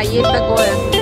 Да, есть такое.